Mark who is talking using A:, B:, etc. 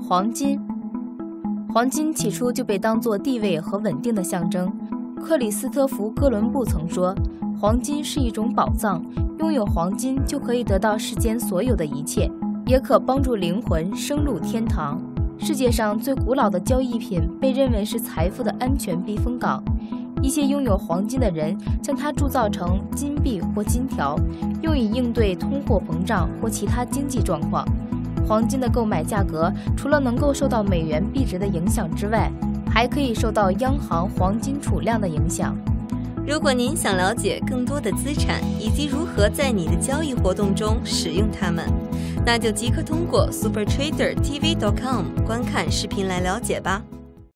A: 黄金，黄金起初就被当作地位和稳定的象征。克里斯托弗·哥伦布曾说：“黄金是一种宝藏，拥有黄金就可以得到世间所有的一切，也可帮助灵魂升入天堂。”世界上最古老的交易品被认为是财富的安全避风港。一些拥有黄金的人将它铸造成金币或金条，用以应对通货膨胀或其他经济状况。黄金的购买价格除了能够受到美元币值的影响之外，还可以受到央行黄金储量的影响。
B: 如果您想了解更多的资产以及如何在你的交易活动中使用它们，那就即刻通过 supertradertv.com 观看视频来了解吧。